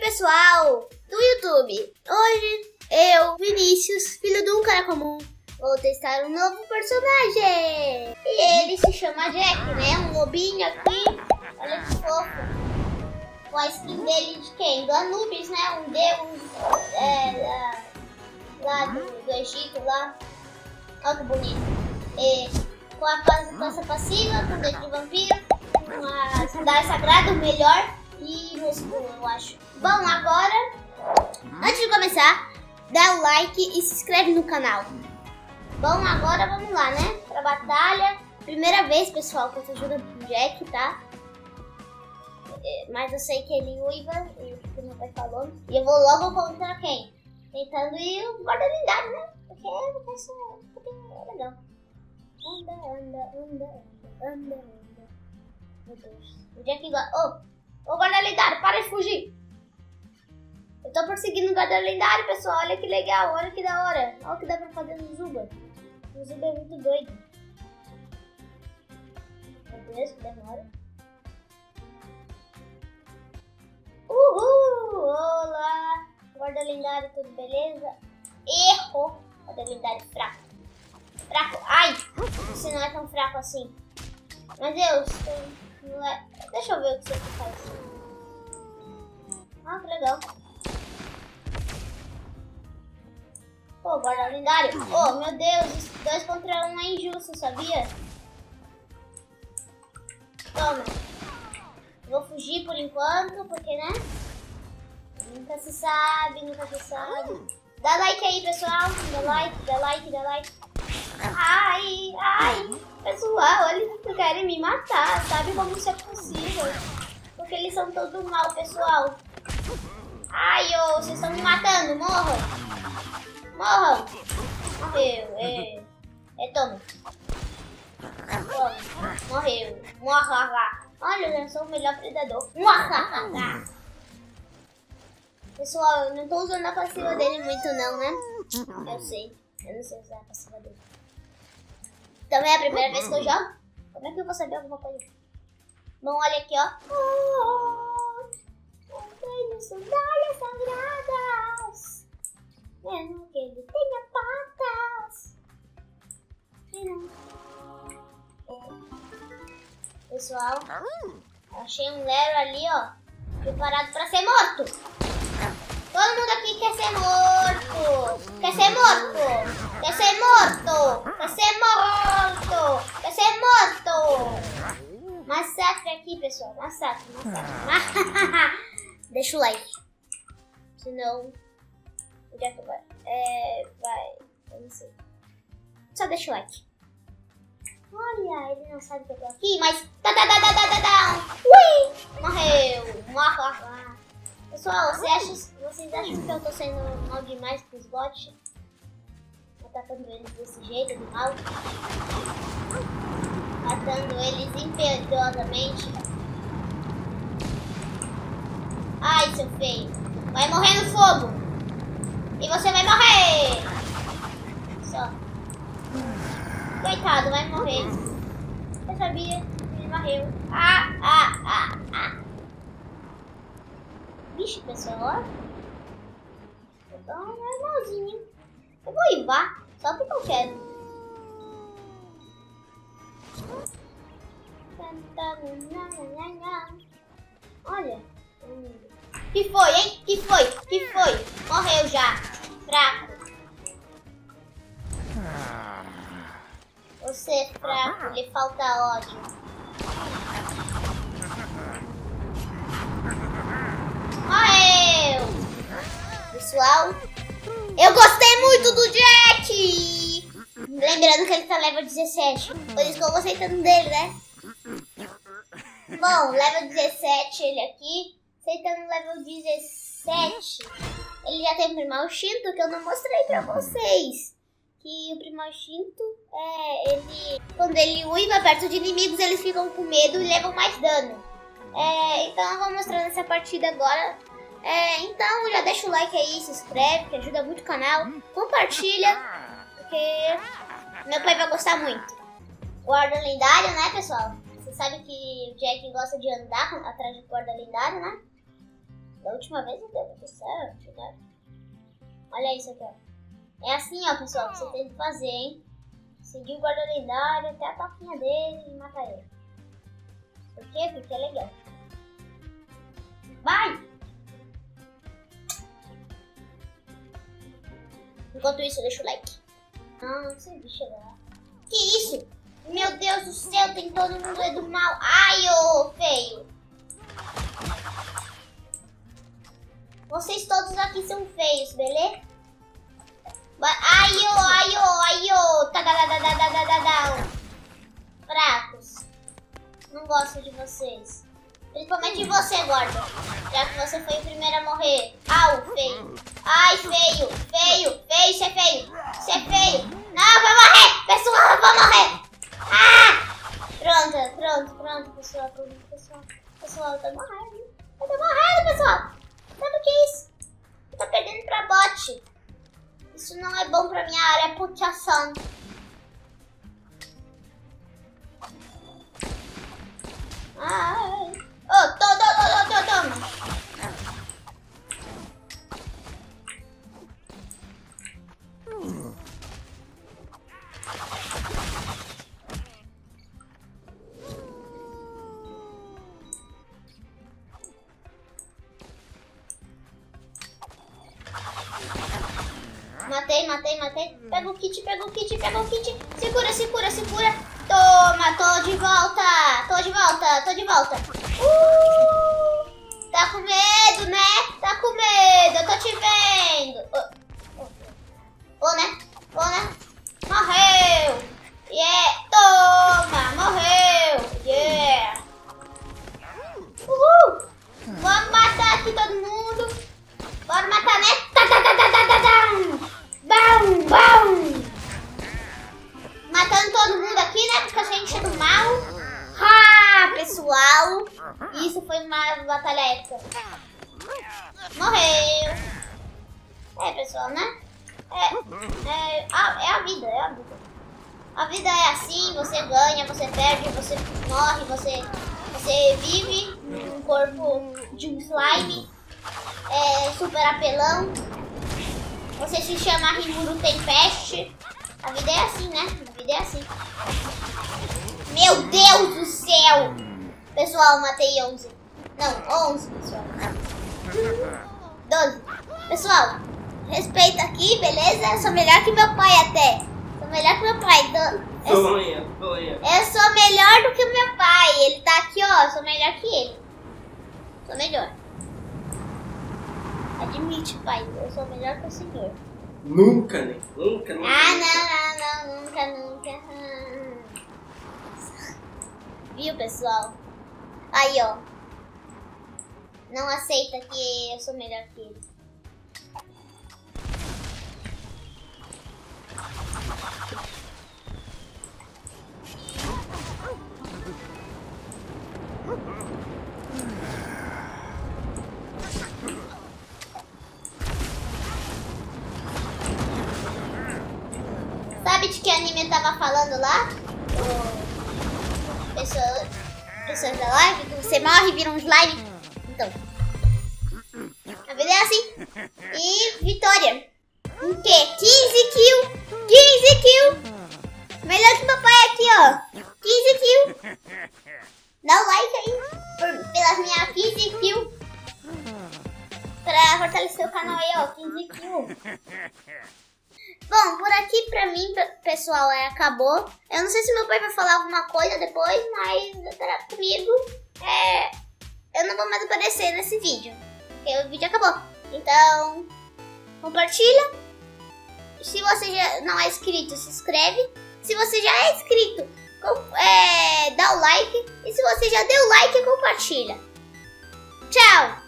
Pessoal do YouTube. Hoje eu, Vinícius, filho de um cara comum, vou testar um novo personagem. E ele se chama Jack, né? Um lobinho aqui. Olha que fofo. Com a skin dele de quem? Do Anubis, né? Um deus é, lá, do, do, Egito, lá. Olha que bonito. E, com a passa passiva, com dedo de vampiro, com a sandália sagrada, o melhor e músculo, eu acho. Bom, agora, antes de começar, dá like e se inscreve no canal. Bom, agora vamos lá, né? Pra batalha. Primeira vez, pessoal, que eu tô jogando Jack, tá? É, mas eu sei que ele uiva, o que meu pai falou. E eu vou logo contra quem? Tentando ir o guarda lendário, né? Porque, isso, porque é legal. Anda, anda, anda, anda, anda, anda. Meu Deus. O Jack gosta. Oh! Ô, guarda lendário, para de fugir. Eu tô perseguindo o guarda lendário, pessoal. Olha que legal, olha que da hora. Olha o que dá pra fazer no Zuba. O Zuba é muito doido. Meu Deus, que demora. Uhul! Olá! Guarda lendário, tudo beleza? Erro! Guarda lendário fraco. Fraco. Ai! Você não é tão fraco assim. Meu Deus, tem... É... Deixa eu ver o que você faz. Ah, que legal. Pô, guarda lendário. Oh, meu Deus, dois contra um é injusto, sabia? Toma. Vou fugir por enquanto, porque, né? Nunca se sabe, nunca se sabe. Dá like aí, pessoal. Dá like, dá like, dá like. Ai, ai. Pessoal, eles querem me matar. Sabe como isso é possível? Porque eles são todos mal, pessoal. Ai, ô, vocês estão me matando. Morram. Morram. Morreu. É, é toma. Toma. Morreu. Morra. Olha, eu sou o melhor predador. Morra. Pessoal, eu não tô usando a passiva dele muito não, né? Eu sei. Eu não sei usar a passiva dele. Também é a primeira vez que eu jogo. Como é que eu vou saber alguma coisa? Bom, olha aqui, ó. Oh, tenho sandálias sagradas. Mesmo que ele tenha patas. Pessoal, achei um Lero ali, ó. Preparado pra ser morto. Todo mundo aqui quer ser morto. Quer ser morto. Quer ser morto. Quer ser morto. Quer ser morto. Massacre aqui, pessoal. Massacre, massacre. Deixa o like. Senão... Onde é que vai? É... Vai... Eu não sei. Só deixa o like. Olha, ele não sabe que eu tô aqui, mas... Tá, tá, tá. Ui! Morreu. Morreu. Pessoal, você acha, vocês acham que eu tô sendo mal demais com os bots? Atacando eles desse jeito, de mal? Matando eles impiedosamente. Ai, seu feio. Vai morrer no fogo. E você vai morrer. Só. Coitado, vai morrer. Eu sabia. Ele morreu. Ah, ah, ah, ah. Vixe, pessoal, ó. Tá normalzinho. Eu vou ivar, só porque eu quero. Olha. Que foi, hein? Que foi? Que foi? Morreu já. Fraco. Você é fraco, lhe falta ódio. Morreu! Pessoal, eu gostei muito do Jack! Lembrando que ele tá level 17. Por isso que eu gostei tanto dele, né? Bom, level 17 ele aqui. No level 17. Ele já tem o primal instinto que eu não mostrei pra vocês. Que o primal instinto é ele. Quando ele uiva perto de inimigos, eles ficam com medo e levam mais dano. É, então eu vou mostrar nessa partida agora. É, então já deixa o like aí, se inscreve, que ajuda muito o canal. Compartilha, porque meu pai vai gostar muito. Guarda lendário, né, pessoal? Você sabe que o Jack gosta de andar atrás de guarda lendário, né? Da última vez não deu muito certo, né? Olha isso aqui, ó. É assim, ó, pessoal, que você tem que fazer, hein? Seguir o guarda lendário até a toquinha dele e matar ele. Por quê? Porque é legal. Vai! Enquanto isso, deixa o like. Ah, não consegui chegar. Que isso? Meu Deus do céu, tem todo mundo é do mal. Ai, ô feio. Vocês todos aqui são feios, beleza? Ai, ô, ai, ô, ai, ô. Fracos. Não gosto de vocês. Principalmente de você, gorda. Já que você foi o primeiro a morrer. Au, feio. Ai, feio, feio, feio, você é feio. Você é feio. Não, vai morrer. Pessoal, vou morrer. Ah! Pronto, pronto, pronto, pessoal. Pronto, pessoal. Pessoal, tô morrendo. Eu tô morrendo, pessoal. Sabe o que é isso? Tô perdendo pra bot. Isso não é bom pra minha área pontuação. Ai. Matei, matei, matei. Pega o kit, pega o kit, pega o kit. Segura, segura, segura. Toma, tô de volta. Tô de volta, tô de volta. Uh! Tá com medo, né? Tá com medo, eu tô te vendo. Ô, né? Ô, né? Morreu! Yeah! Toma! Morreu! Yeah! Morreu! É, pessoal, né? É, é, a, é a vida, é a vida. A vida é assim, você ganha, você perde, você morre, você, você vive num corpo de um slime é, super apelão. Você se chama Rimuru Tempest. A vida é assim, né? A vida é assim. Meu Deus do céu! Pessoal, matei 11. Não, 11, pessoal. 12. Pessoal, respeita aqui, beleza? Eu sou melhor que meu pai até. Sou melhor que meu pai. Do... Eu, sonha, sonha. eu sou melhor do que o meu pai. Ele tá aqui, ó. Eu sou melhor que ele. Sou melhor. Admite, pai. Eu sou melhor que o senhor. Nunca, né? Nunca, nunca. Ah, não, não, não. Nunca, nunca. Viu, pessoal? Aí, ó. Não aceita que eu sou melhor que ele. Sabe de que anime eu tava falando lá? pessoas, pessoas da live, que você morre e vira um slime. Assim. E vitória. O quê? 15 kills. 15 kills. Melhor que meu pai aqui, ó. 15 kills. Dá o like aí por, pelas minhas 15 kills. Pra fortalecer o canal aí, ó. 15 kills. Bom, por aqui pra mim, pessoal, é, acabou. Eu não sei se meu pai vai falar alguma coisa depois, mas comigo, é, eu não vou mais aparecer nesse vídeo porque o vídeo acabou. Então, compartilha. Se você já não é inscrito, se inscreve. Se você já é inscrito, é, dá o like. E se você já deu like, compartilha. Tchau!